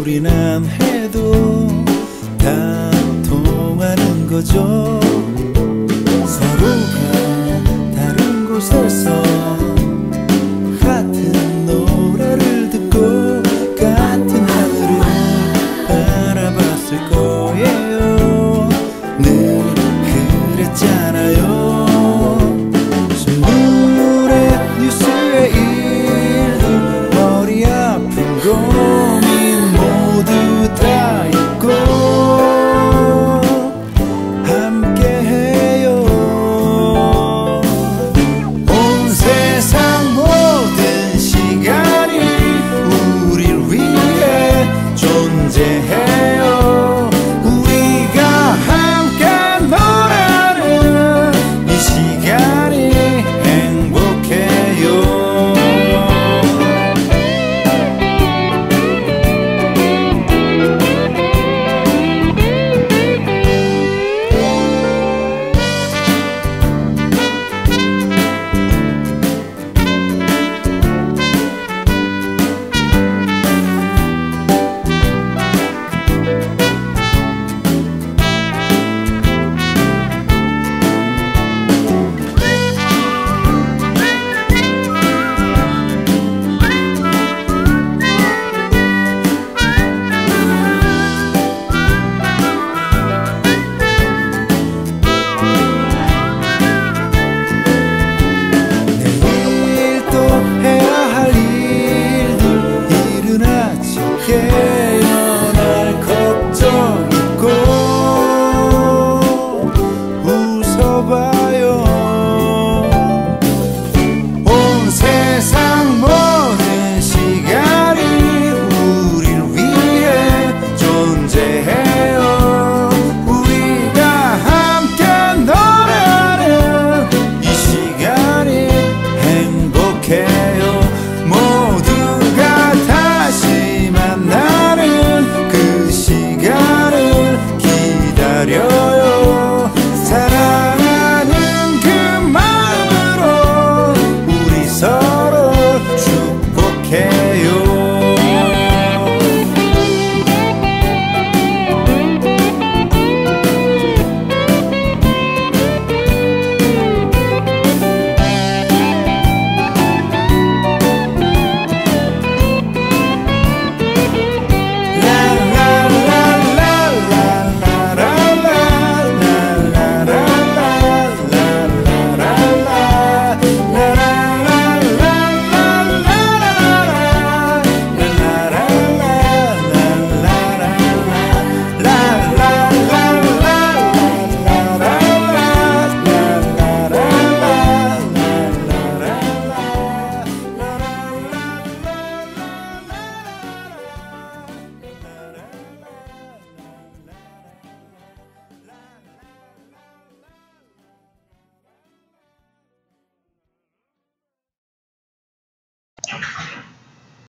우리 남해도, 다 통하는 거죠. 서로가 다른 곳에서 같은 노래를 듣고 같은 하늘을 바라봤을 거예요. 늘 그랬잖아요.